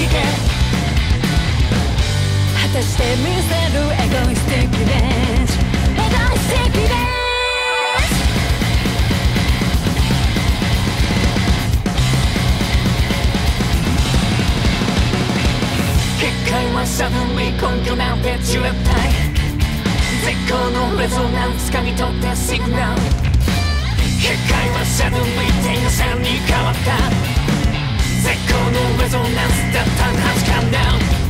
きて。果たして見せるエゴイスティックレンジエゴイスティックレンジ結界はシャドウミ根拠なんて中絶対絶好のレゾナンスかみ取ってシグナル。結界はシャドウミ天下さんに変わった。このレゾナンスだったはずかな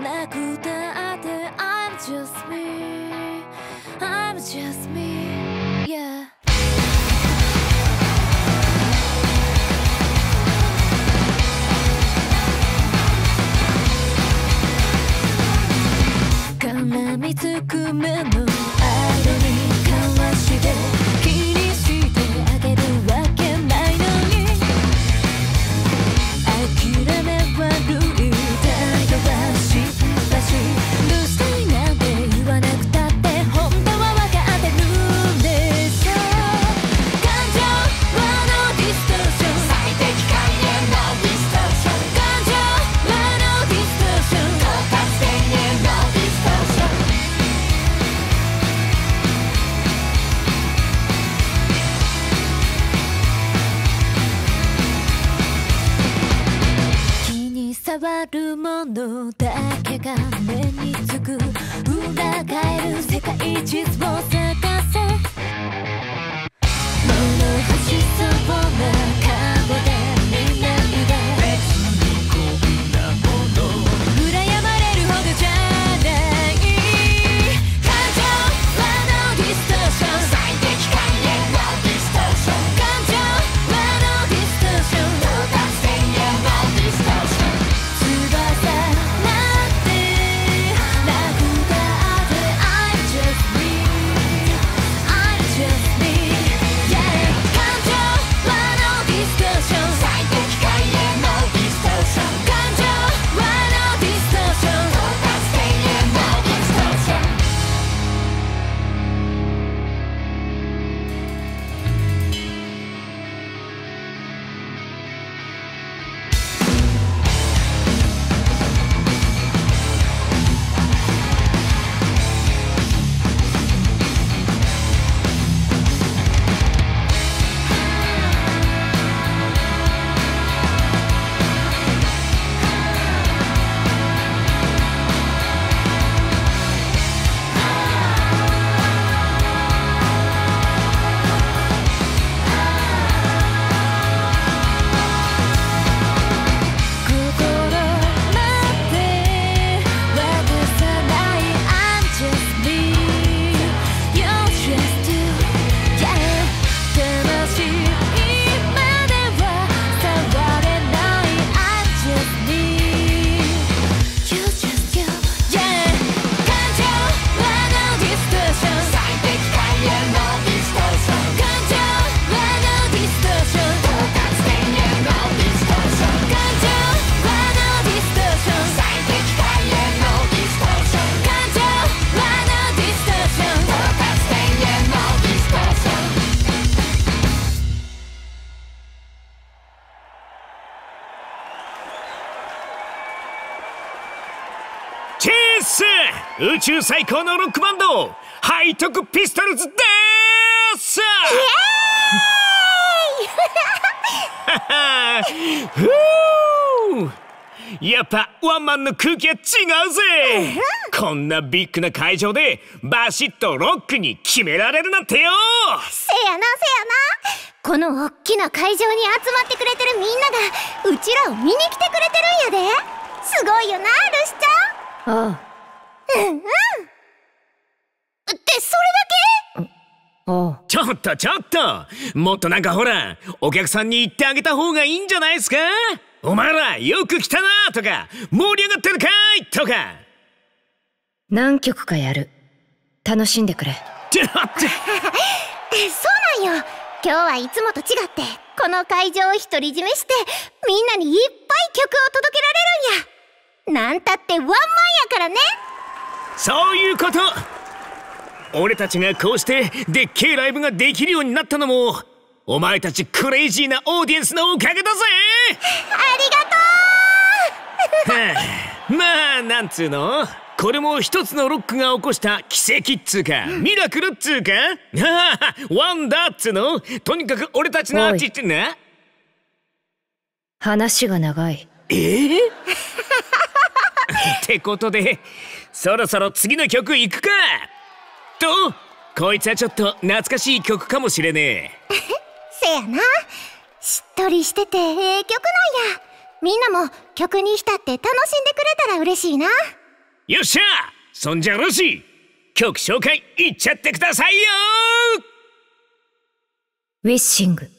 なくたって I'm just me I'm just me yeah 絡みつく目の間にかわしてわるものだけが目につく。裏返る世界地図を探せ。物欲しそうな顔で。宇宙最高のロックバンドハイトクピストルズです！やっぱワンマンの空気は違うぜ！こんなビッグな会場でバシッとロックに決められるなんてよ！せやなせやな。この大きな会場に集まってくれてるみんながうちらを見に来てくれてるんやで。すごいよなルシちゃん。ああうんうん。ってそれだけ？ちょっとちょっと！もっとなんかほらお客さんに言ってあげた方がいいんじゃないですか？お前らよく来たなとか盛り上がってるかいとか！何曲かやる。楽しんでくれ。ちょっと！そうなんよ。今日はいつもと違ってこの会場を独り占めしてみんなにいっぱい曲を届けられるんや。なんたってワンマンやからねそういうこと。俺たちがこうしてでっけえライブができるようになったのもお前たちクレイジーなオーディエンスのおかげだぜ。ありがとう。は あまあなんつうの？これも一つのロックが起こした奇跡っつうかミラクルっつうか？は あワンダーっつうの？とにかく俺たちのアーティストな。話が長い。ええ？ってことでそろそろ次の曲いくか！とこいつはちょっと懐かしい曲かもしれねえ。せやな。しっとりしててええ曲なんや。みんなも曲に浸って楽しんでくれたら嬉しいな。よっしゃ！そんじゃロシ曲紹介いっちゃってくださいよ！ウィッシング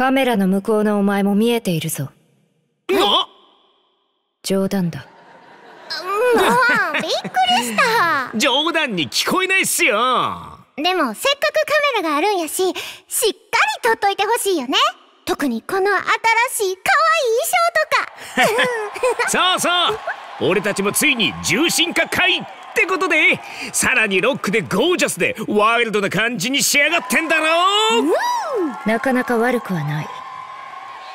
カメラの向こうのお前も見えているぞ。な冗談だ。もうびっくりした。冗談に聞こえないっすよ。でもせっかくカメラがあるんやししっかり撮っといてほしいよね。特にこの新しい可愛い衣装とか。そうそう。俺たちもついに重心化会ってことでさらにロックでゴージャスでワイルドな感じに仕上がってんだろなかなか悪くはない。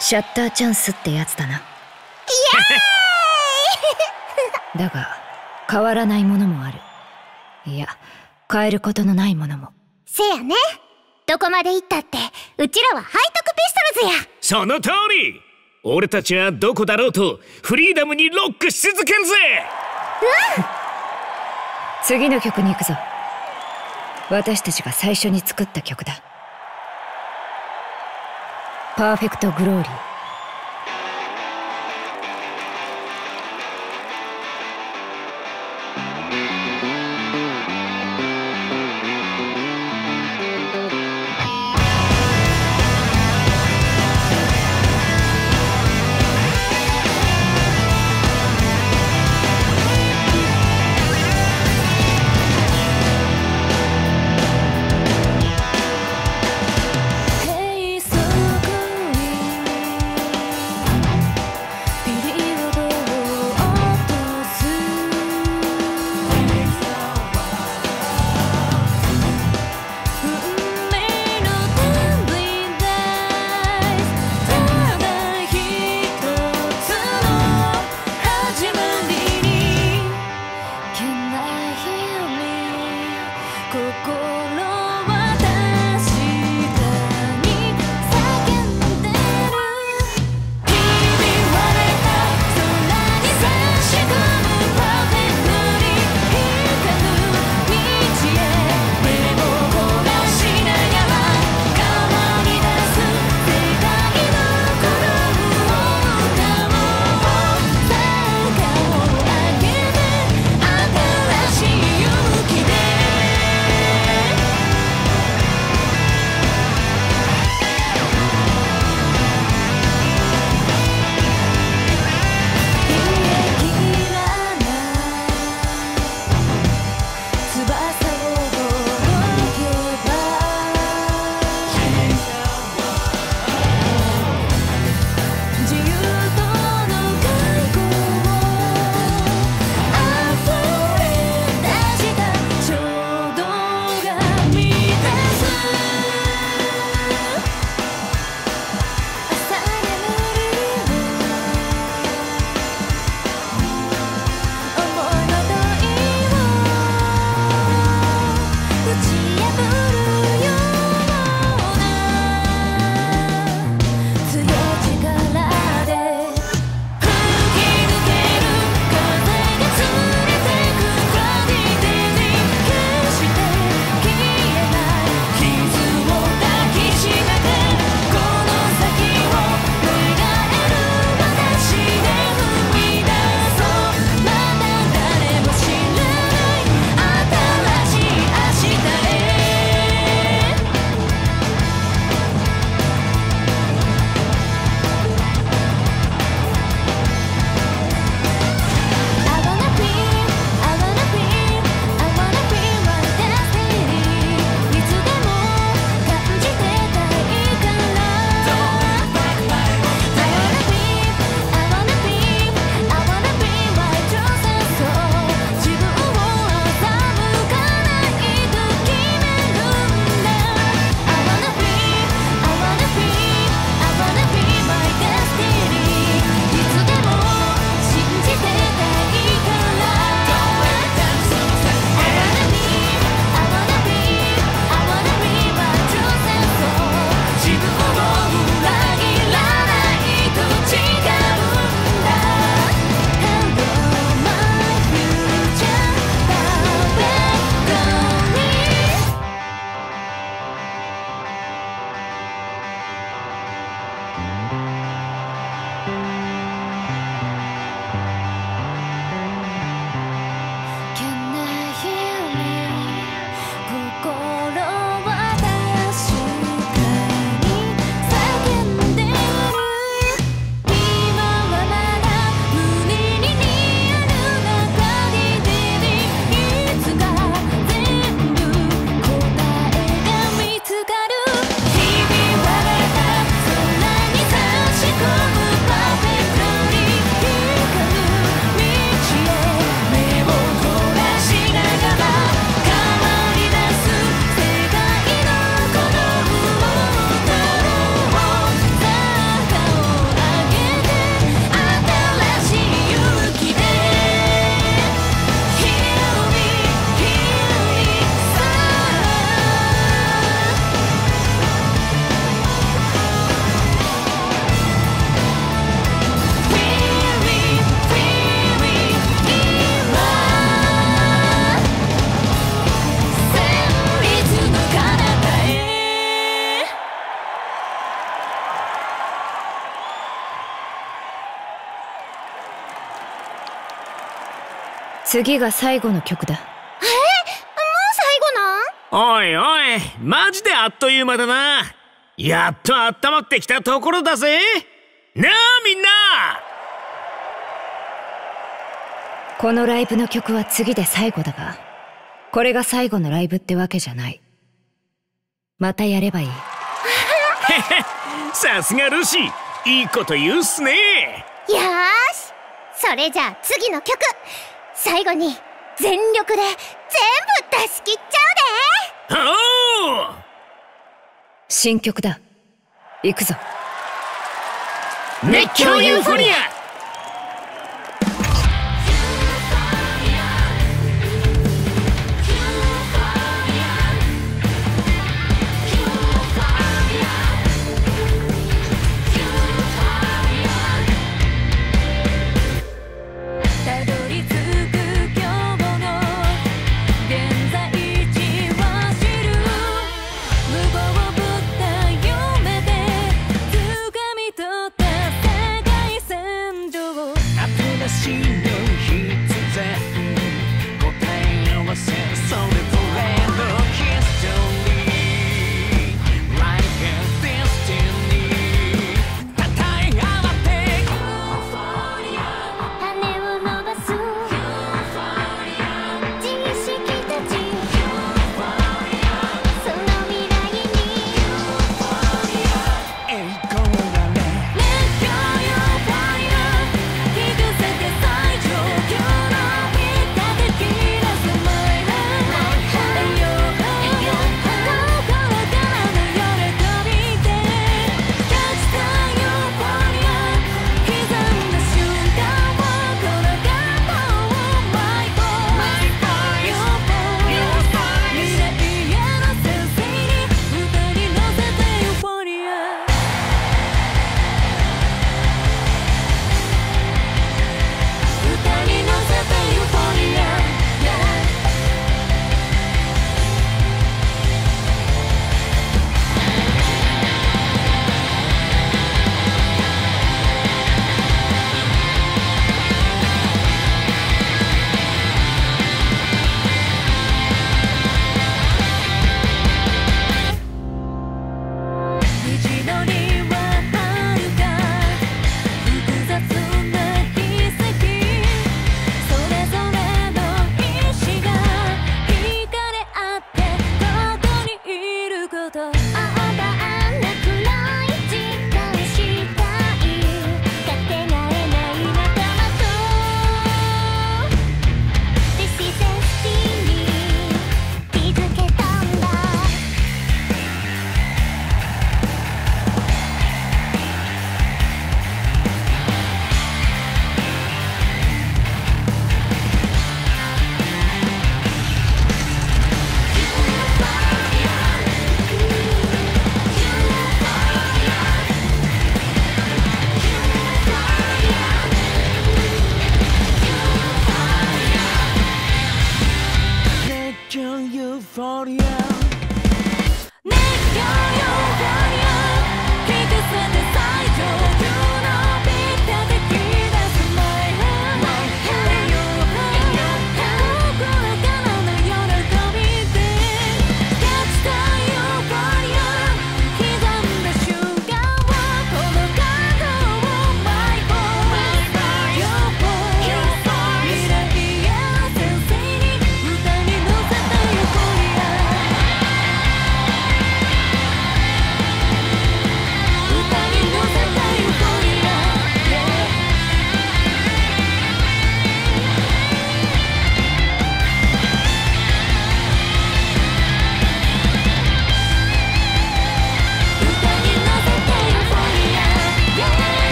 シャッターチャンスってやつだな。だが変わらないものもある。いや変えることのないものも。せやね。どこまで行ったってうちらはハイトクピストルズや。その通り。俺たちはどこだろうとフリーダムにロックし続けるぜ次の曲に行くぞ。私たちが最初に作った曲だ。パーフェクトグローリー次が最後の曲だ。え？もう最後なんおいおいマジであっという間だな。やっと温まってきたところだぜ。なあみんな！このライブの曲は次で最後だがこれが最後のライブってわけじゃない。またやればいい。さすがルシー。いいこと言うっすね。よーし。それじゃあ次の曲最後に全力で全部出し切っちゃおお新曲だ。行くぞ。熱狂ユーフォニア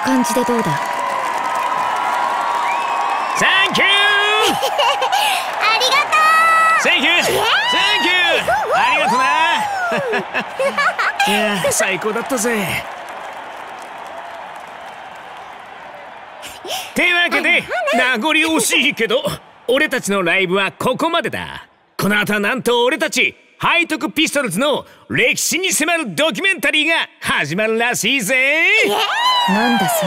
な感じでどうだ？サンキューありがとサンキューサンキューありがとな! いや最高だったぜ! てわけで名残惜しいけど 俺たちのライブはここまでだ。この後はなんと俺たち背徳ピストルズの歴史に迫るドキュメンタリーが始まるらしいぜなんだそ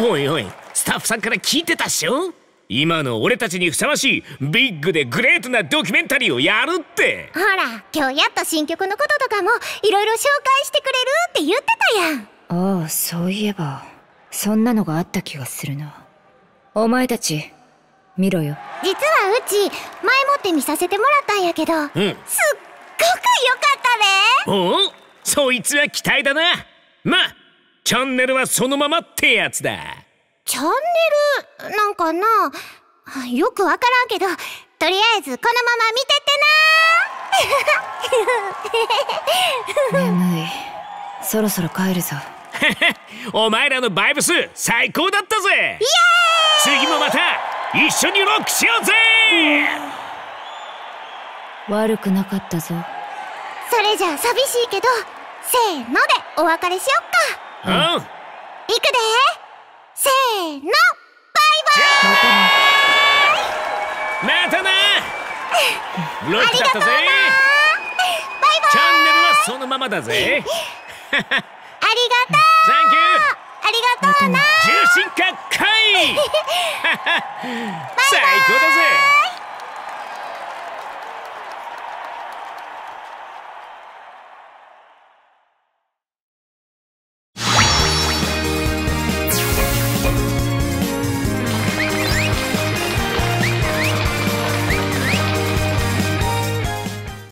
れ。おいおいスタッフさんから聞いてたっしょ？今の俺たちにふさわしいビッグでグレートなドキュメンタリーをやるって。ほら今日やった新曲のこととかもいろいろ紹介してくれるって言ってたやん。ああそういえばそんなのがあった気がするな。お前たち見ろよ。実はうち前もって見させてもらったんやけど、うん、すっごく良かったね。おおそいつは期待だな。まあチャンネルはそのままってやつだ。チャンネルなんかな？よくわからんけどとりあえずこのまま見てってな。眠い。そろそろ帰るぞ。お前らのバイブス最高だったぜ。イエーイ！次もまた一緒にロックしようぜ。悪くなかったぞ。それじゃあ寂しいけどせーのでお別れしよっかうん、いくで。せーの。バイバイ。またなロックだったぜ。バイバイ。チャンネルはそのままだぜ。ありがとう。サンキューありがとうな。重心かっかい。最高だぜ